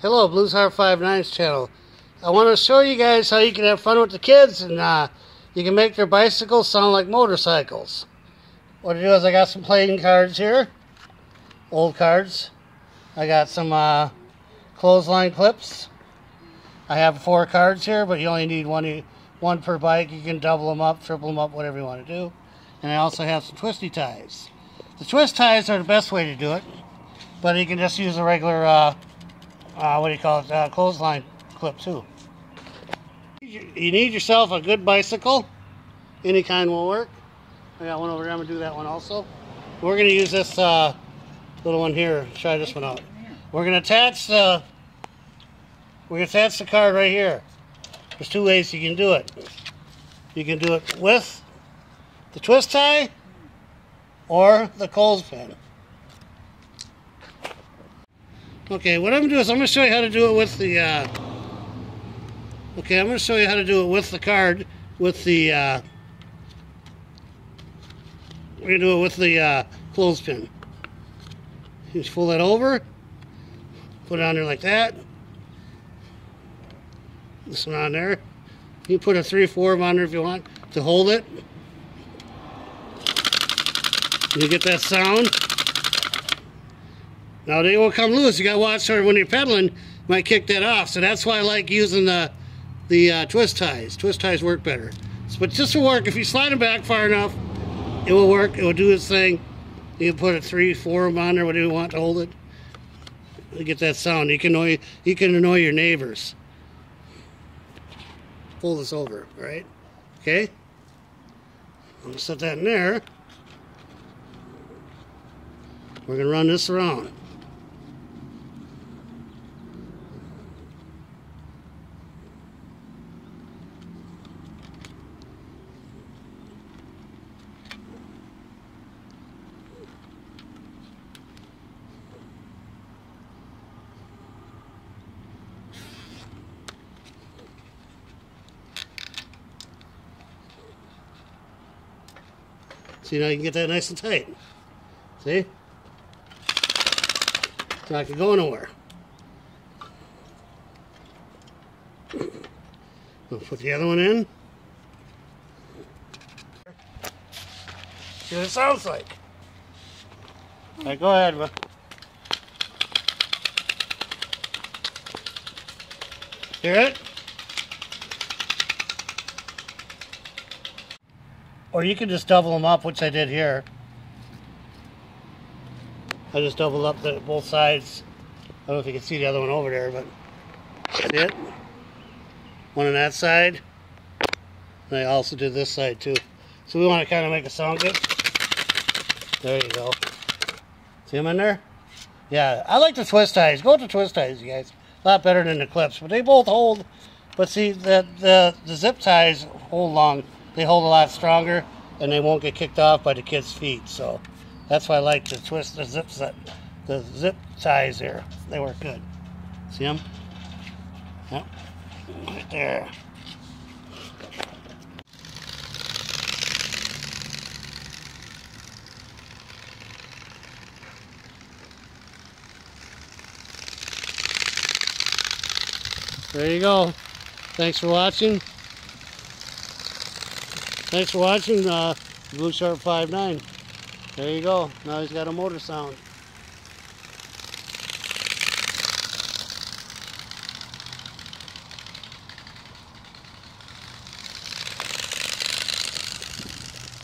Hello, Bluesharp 59's channel. I want to show you guys how you can have fun with the kids and uh, you can make their bicycles sound like motorcycles. What I do is I got some playing cards here, old cards. I got some uh, clothesline clips. I have four cards here, but you only need one, one per bike. You can double them up, triple them up, whatever you want to do. And I also have some twisty ties. The twist ties are the best way to do it, but you can just use a regular uh, uh, what do you call it, uh, clothesline clip too. You need yourself a good bicycle. Any kind will work. I got one over there. I'm going to do that one also. We're going to use this uh, little one here. Try this one out. We're going to attach the we're going to attach the card right here. There's two ways you can do it. You can do it with the twist tie or the clothespin. Okay, what I'm going to do is I'm going to show you how to do it with the, uh, okay, I'm going to show you how to do it with the card, with the, uh, we're going to do it with the uh, clothespin. You just fold that over, put it on there like that. This one on there. You put a 3-4 on there if you want to hold it. You get that sound. Now they will come loose. You got to watch her when you're pedaling. Might kick that off. So that's why I like using the the uh, twist ties. Twist ties work better. But just to work, if you slide them back far enough, it will work. It will do its thing. You can put a three, four of them on there, whatever you want to hold it. You get that sound. You can annoy you can annoy your neighbors. Pull this over, right? Okay. I'm gonna set that in there. We're gonna run this around. See, now you can get that nice and tight. See? It's not going to go nowhere. We'll put the other one in. See what it sounds like. All right, go ahead. Hear it? Or you can just double them up, which I did here. I just doubled up the both sides. I don't know if you can see the other one over there, but it? One on that side. And I also did this side too. So we want to kind of make a sound good. There you go. See them in there? Yeah, I like the twist ties. Go with the twist ties, you guys. A lot better than the clips, but they both hold. But see, the, the, the zip ties hold long they hold a lot stronger and they won't get kicked off by the kids' feet. So that's why I like to twist the zip the zip ties here. They work good. See them? Yep. Right there. There you go. Thanks for watching. Thanks for watching uh, Bluesharp 59. There you go. Now he's got a motor sound.